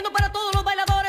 moviendo para todos los bailadores.